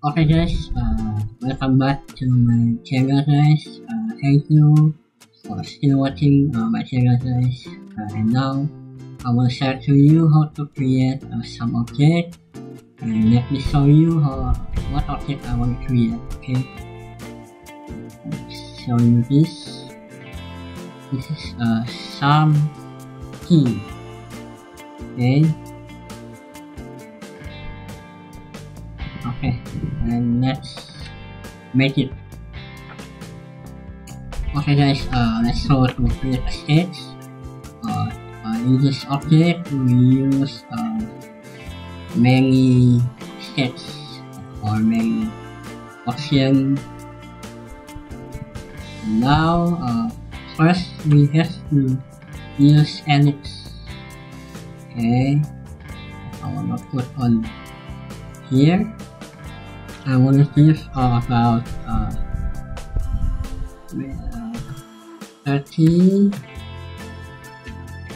Okay guys, uh, welcome back to my channel guys. Uh, thank you for still watching uh, my channel guys. Uh, and now I will share to you how to create uh, some object. And let me show you how what object I want to create. Okay. Let's show you this. This is uh, some key. Okay. Okay and let's make it. Okay guys uh, let's go to create a sketch. Uh, uh, in this object we use uh, many sketches or many options. Now uh, first we have to use ellipse okay I want to put on here I want to give uh, about uh, 30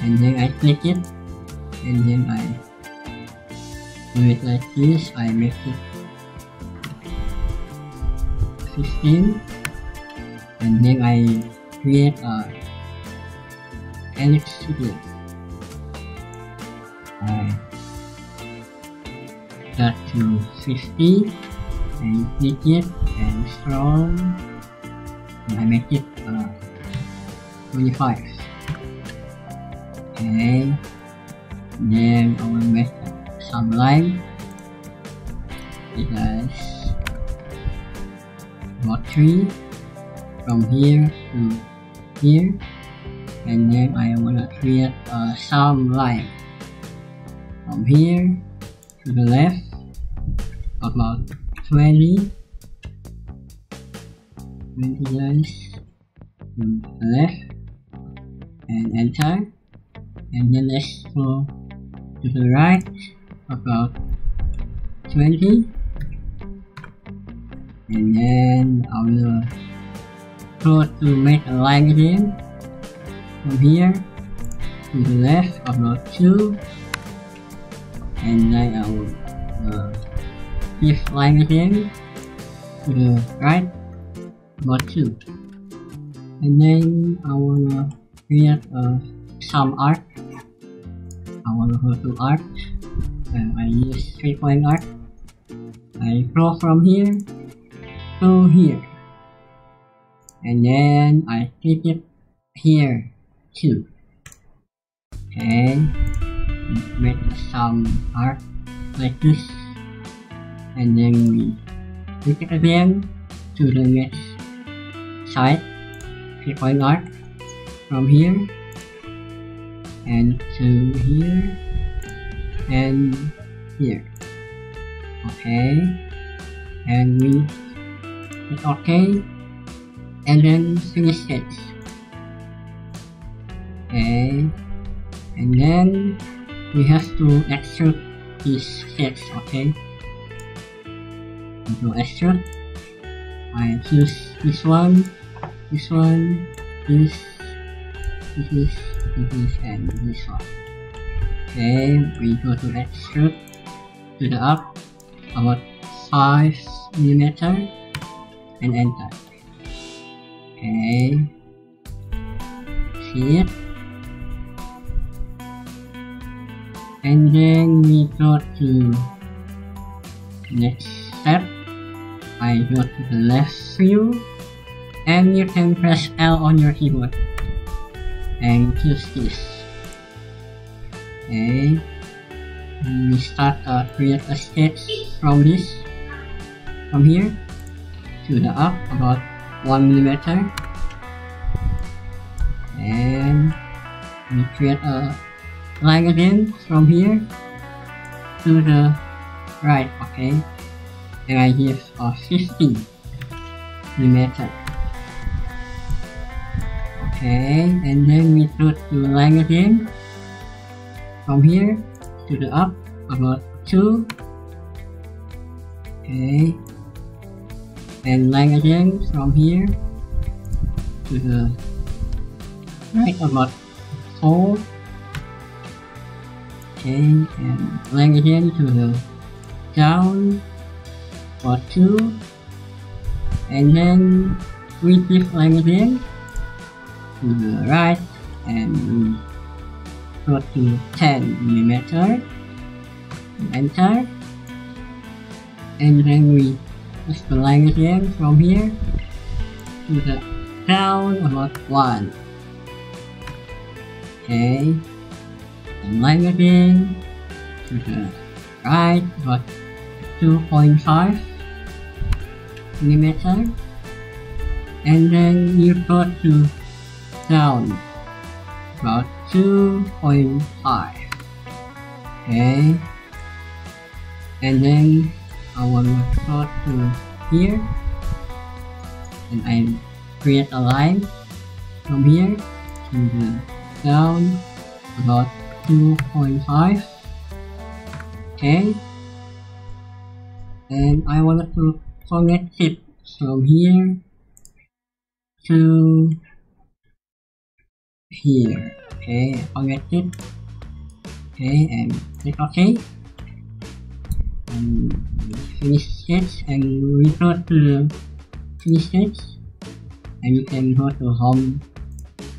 and then I click it and then I do it like this I make it 15 and then I create a ellipse again I start to 50 and it and scroll and I make it uh, 25 okay. Then I will make some line because about 3 from here to here. And then I want to create uh, some line from here to the left. About 20 20 lines to the left. And enter. And then let's go to the right about 20 and then I will go to make a line again. From here to the left about 2 and then I will uh, this line again to the right about 2 and then I wanna create some art. I wanna go to art. And I use 3 point art. I draw from here to here. And then I click it here too. Okay make some art like this and then we click it again to the next side click on art from here and to here and here. Okay. And we click ok. And then finish it. Okay. And then we have to extrude these sketch okay to extra I choose this one this one this this is this and this one. Okay we go to extrude to the up about 5 millimeter and enter. Okay. See it and then we go to next step I go bless you. and you can press L on your keyboard. And choose this. Okay. We start uh, create a sketch from this from here to the up about 1 millimeter. And we create a line again from here to the right okay and I give a 50 millimeter okay and then we go to line again. From here to the up about 2 okay. And line again from here to the right about 4 okay and line again to the down for 2 and then we line again to the right and go to 10 millimeter. Enter. And then we just the line again from here to the down about 1 okay. And line again to the right about 2.5 millimeter and then you go to down about 2.5 okay? And then I want to go to here. And I create a line from here. To the down about 2.5 okay? And I wanted to connect it from here to here. Okay connect it okay and click ok. And finish sketch and go to the finish sketch. And you can go to home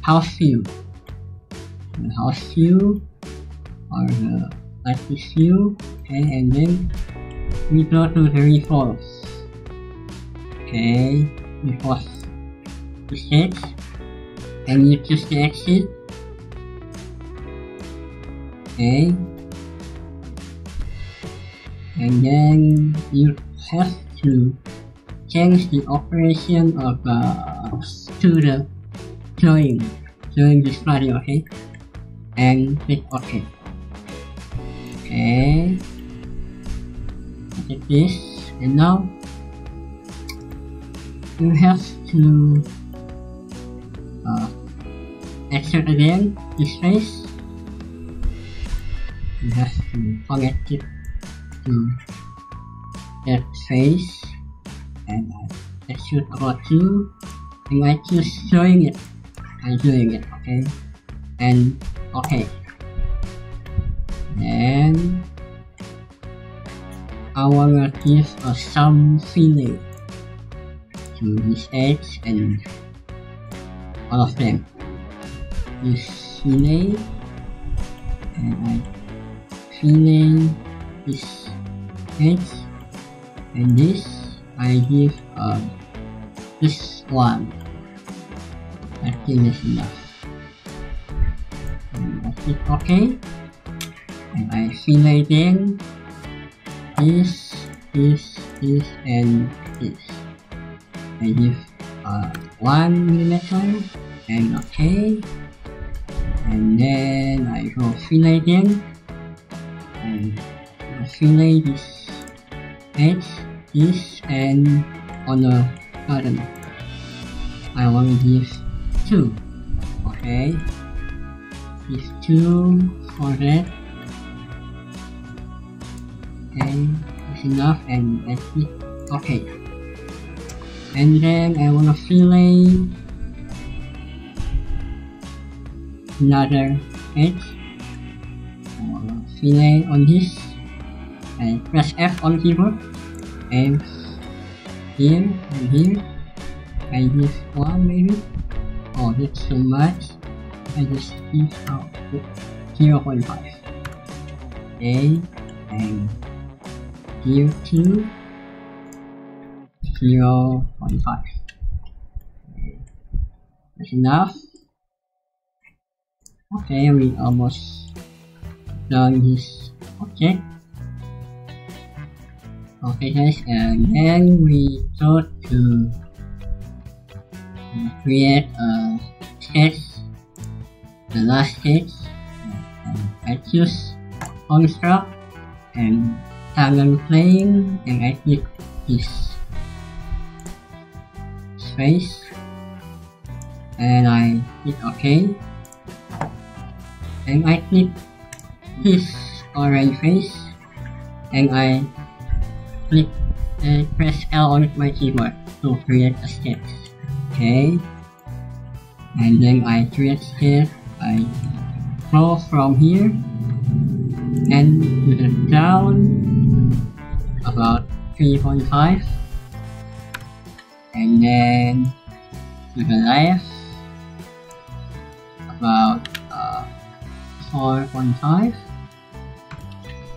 house view. The house view or the this view. Okay and then we to the reforce okay reforce the sketch and you the exit okay and then you have to change the operation of uh, to the drawing during this video okay? And click ok. Okay. Like this. And now you have to uh, exert again this face you have to connect it to that face and I extrude about two and I choose showing it. I'm doing it okay? And okay. Then I wanna give a some feeling to this edge and all of them. This fillet and I fillet this edge and this I give uh, this one. I think is enough. And I click OK and I fillet then this this this and this I give uh, 1 millimeter and OK and then I go fillet again and fillet this edge this and on the bottom I want to give 2 okay. Give 2 for that. Okay. That's enough and that's it. Okay and then I to fillet another edge. Uh, fillet on this. And press F on keyboard. And here and here. I use one maybe. Oh that's so much. I just give out 0.5 okay and here 2 0.5 okay. that's enough. Okay we almost done this. Object okay guys and then we go to uh, create a sketch the last sketch and I choose construct and toggle plane and I click this space and I hit OK. And I click this orange face. And I click and press L on my keyboard to create a sketch okay and then I create sketch I go from here. And to the down. About 3.5 and then to the left about uh, 4.5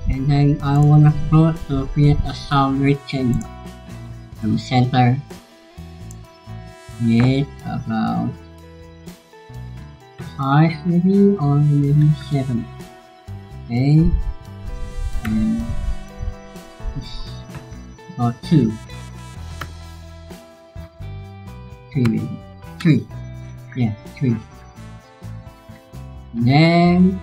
and then I want to float to create a sound rectangle from center. Create about 5 maybe or maybe 7 okay. And about 2 3 maybe 3 yeah 3 then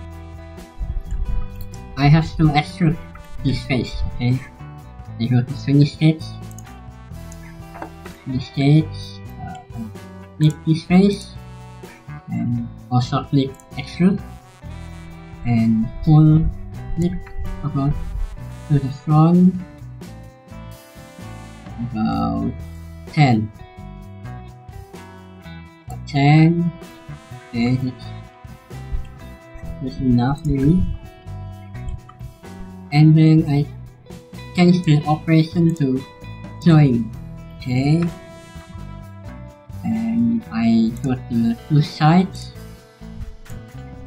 I have to extrude this face, okay? I go to finish states, finish states, uh, this face, and also click extrude, and pull click about to the front. About 10 10 okay that's, enough and then I change the operation to join okay? And I go to the two sides.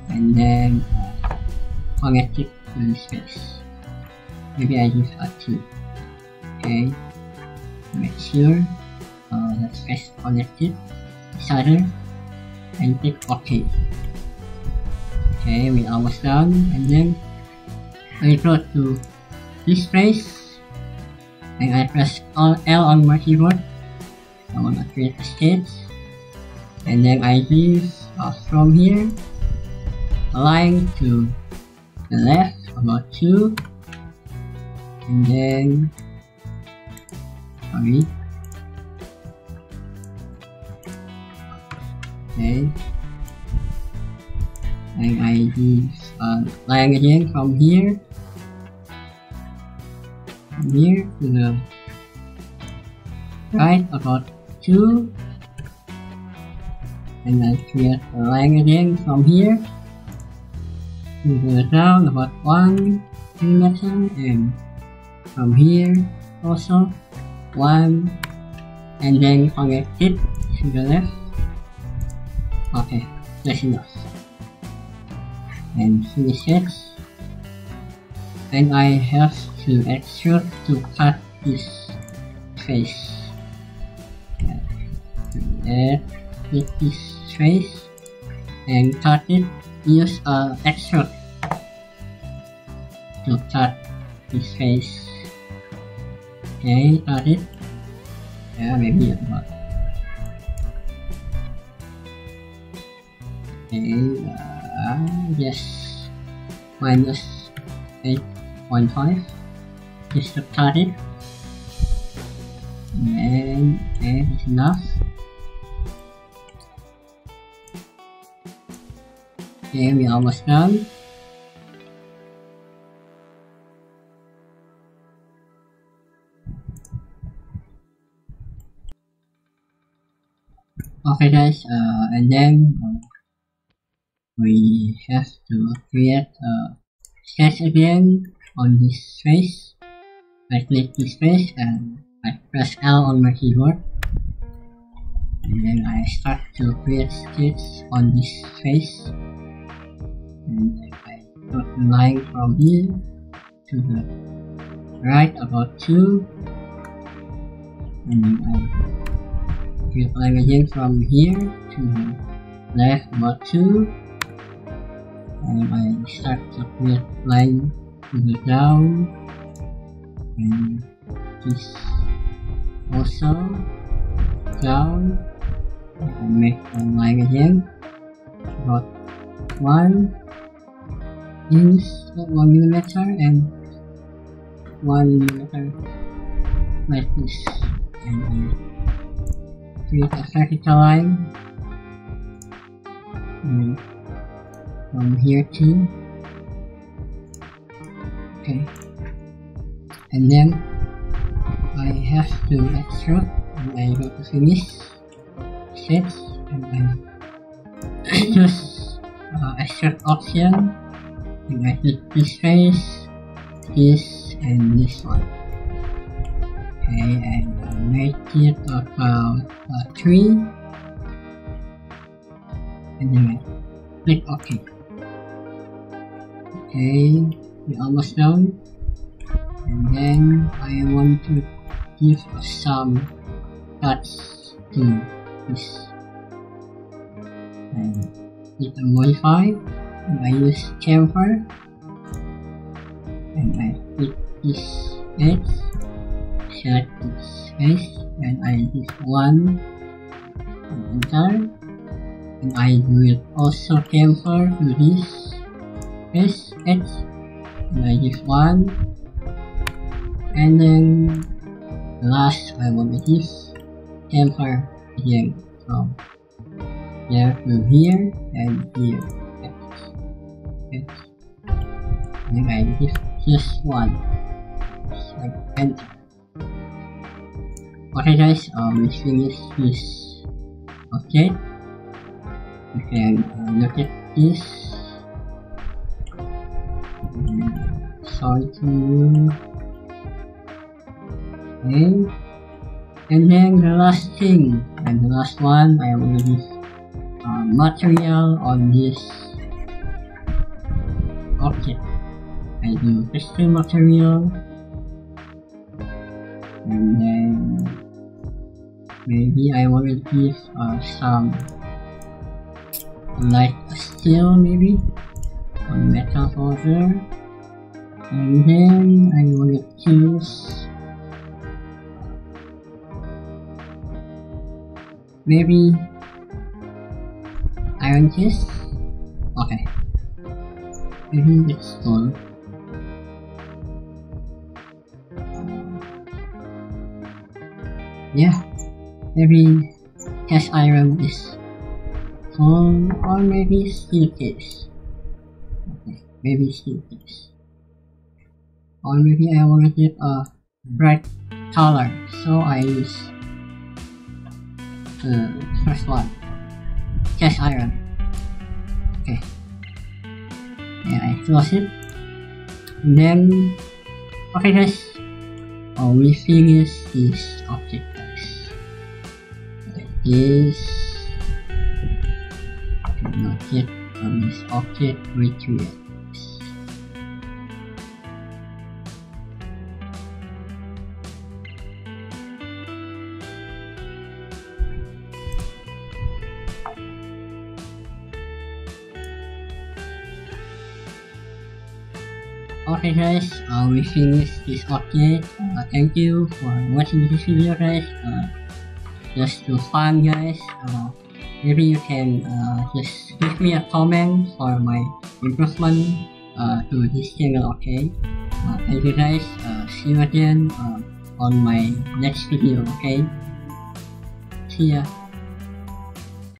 And then uh, connect it to the space. Maybe I use a two okay? Make sure uh, the space connected each and click OK. Okay we almost done and then I go to this place and I press L on my keyboard. I wanna create a stage and then I use uh, from here align to the left about 2 and then sorry okay and I use uh, line again from here. From here to the right about 2 and I create a line again from here to the down about 1 millimeter and from here also 1 and then connect it to the left okay that's enough and finish it and I have to extrude to cut this face. And uh, click this face and cut it use uh, a extrude to cut this face. Okay cut it. Yeah maybe about okay uh, yes minus 8.5 just to cut it and okay it's enough. Okay we almost done okay guys uh, and then uh, we have to create a sketch again on this face I click this face and I press L on my keyboard. And then I start to create sketch on this face and I put the line from here to the right about 2 and then I create line again from here to the left about 2 and I start to create line in the down and this also down and make a line again about 1 inch 1 millimeter and 1 millimeter like this. And I create a vertical line. And from here too okay and then I have to extrude and I go to finish sets and I choose uh, extrude option and I click this face this and this one Okay, and uh, make it about uh, 3. And then I click OK. Okay, we're almost done. And then I want to give some cuts to this. And click on modify. And I use chamfer. And I click this edge. Select this edge. And I use one. And enter. And I will also chamfer to this this edge. And I one. And then the last I want to use chamfer again from here to here and here. Okay. And I use just one. Like enter. Okay guys, um, we finish this object. You can uh, look at this. You. Okay. And then the last thing, and the last one, I will use uh, material on this object. I do crystal material, and then maybe I to give uh, some like steel maybe on metal folder, Mm-hmm. and then I to choose maybe iron chest okay. Maybe it's stone yeah. Maybe cast iron is stone or maybe steel case. Okay maybe steel or maybe I want to get a bright color so I use the first one cast iron. Okay. And I close it. And then okay guys. Oh, we finish this object guys. Like this not yet from this object retrieve Okay guys, uh, we finished this update. Uh, thank you for watching this video guys. Uh, just to fun guys. Uh, maybe you can uh, just give me a comment for my improvement uh, to this channel okay. Uh, thank you guys. Uh, see you again uh, on my next video okay. See ya.